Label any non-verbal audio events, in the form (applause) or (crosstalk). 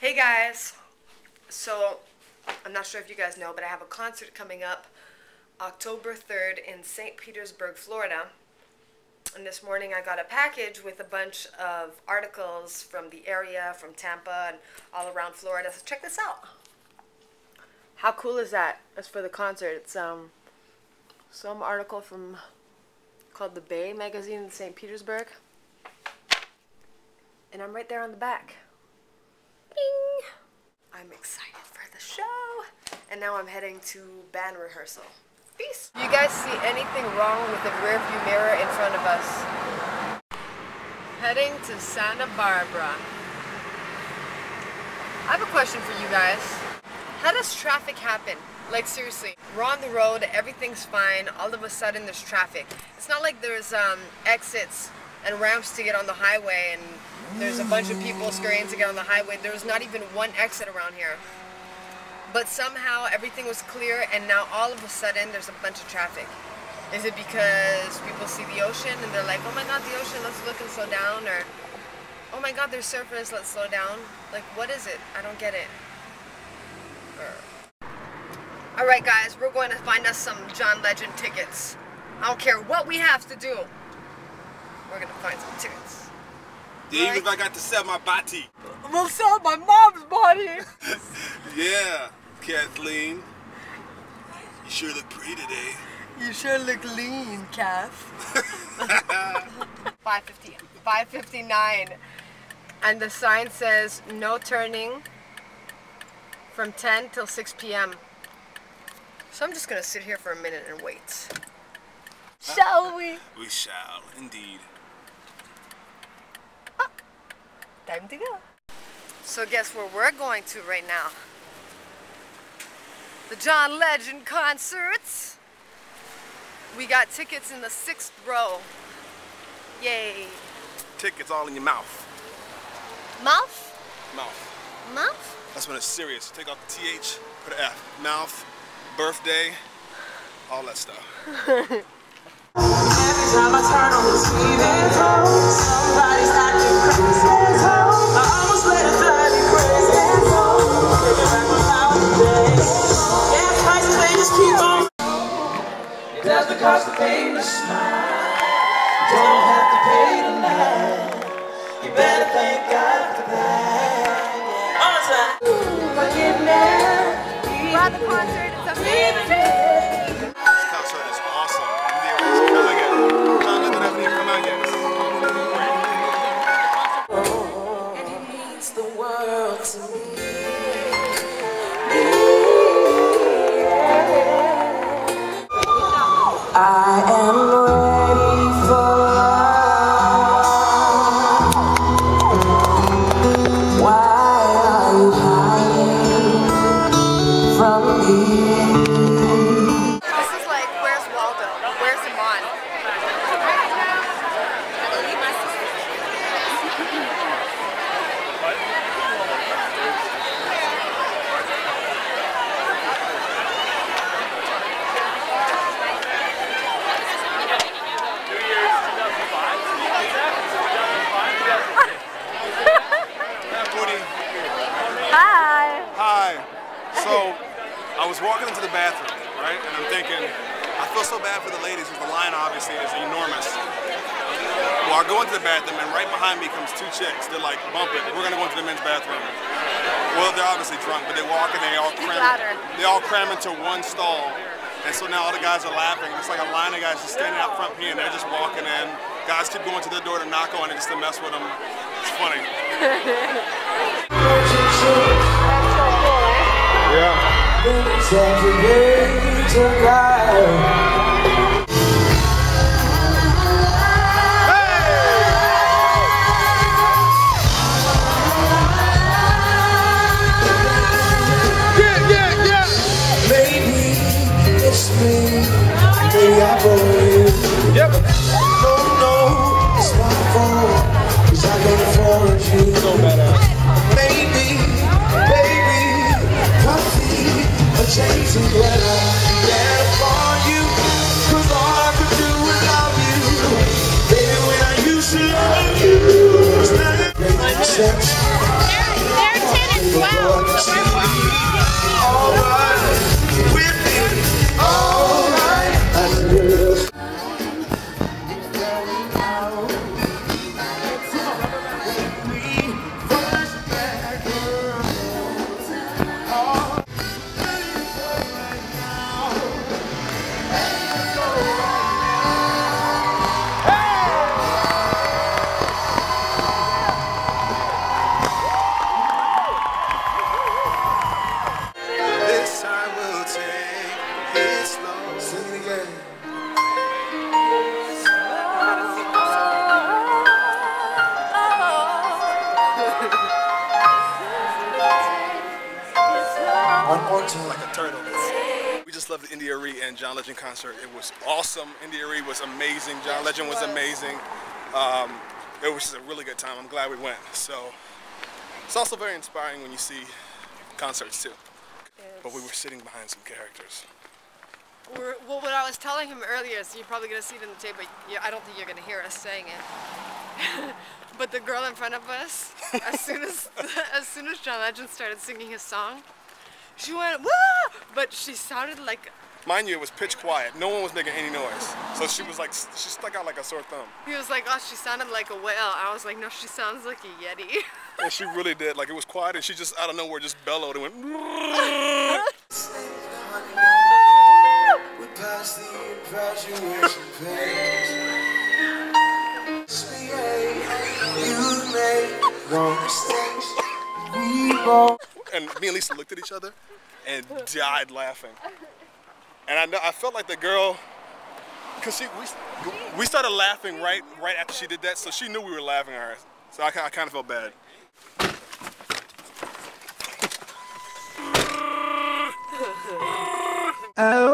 Hey guys, so I'm not sure if you guys know, but I have a concert coming up October 3rd in St. Petersburg, Florida. And this morning I got a package with a bunch of articles from the area, from Tampa, and all around Florida. So check this out. How cool is that? That's for the concert. It's um some article from called The Bay magazine in St. Petersburg. And I'm right there on the back. I'm excited for the show. And now I'm heading to band rehearsal. Peace. You guys see anything wrong with the rear view mirror in front of us? Heading to Santa Barbara. I have a question for you guys. How does traffic happen? Like seriously, we're on the road, everything's fine, all of a sudden there's traffic. It's not like there's um, exits and ramps to get on the highway and there's a bunch of people scurrying to get on the highway. There was not even one exit around here. But somehow everything was clear and now all of a sudden there's a bunch of traffic. Is it because people see the ocean and they're like, oh my god, the ocean, let's look and slow down? Or, oh my god, there's surfers, let's slow down? Like, what is it? I don't get it. Alright guys, we're going to find us some John Legend tickets. I don't care what we have to do. We're to find some tickets. Even if I got to sell my body. We'll sell my mom's body. (laughs) yeah, Kathleen. You sure look pretty today. You sure look lean, Kath. (laughs) 550, 559. And the sign says no turning from 10 till 6 p.m. So I'm just gonna sit here for a minute and wait. Uh, shall we? We shall, indeed. Time to go. So guess where we're going to right now? The John Legend concerts. We got tickets in the sixth row. Yay. Tickets all in your mouth. Mouth? Mouth. Mouth? That's when it's serious. Take off the TH, put an F. Mouth birthday, all that stuff. (laughs) Every time I turn on the TV, somebody's acting crazy. We're at the concert. This I was walking into the bathroom, right? And I'm thinking, I feel so bad for the ladies because the line obviously is enormous. Well, I go into the bathroom and right behind me comes two chicks. They're like, bump it. We're going to go into the men's bathroom. Well, they're obviously drunk, but they walk and they all cram. They all cram into one stall. And so now all the guys are laughing. It's like a line of guys just standing out front peeing. They're just walking in. Guys keep going to the door to knock on it just to mess with them. It's funny. (laughs) Saturday pieces I for all I could do you Baby, when I used to love you. Just loved the India Arie and John Legend concert. It was awesome. India Arie was amazing. John Legend was amazing. Um, it was just a really good time. I'm glad we went. So it's also very inspiring when you see concerts too. But we were sitting behind some characters. We're, well, what I was telling him earlier is you're probably gonna see it in the tape, but you, I don't think you're gonna hear us saying it. (laughs) but the girl in front of us, as (laughs) soon as (laughs) as soon as John Legend started singing his song, she went woo! But she sounded like Mind you, it was pitch quiet. No one was making any noise. So she was like, she stuck out like a sore thumb. he was like, oh, she sounded like a whale. I was like, no, she sounds like a yeti. (laughs) And she really did. Like it was quiet and she just out of nowhere just bellowed and went. (laughs) We passed the graduation page. Misbehave. You made wrong mistakes. We both and me and Lisa looked at each other and died laughing. And I know I felt like the girl, cause she we, we started laughing right right after she did that, so she knew we were laughing at her. So I, I kind of felt bad. Oh.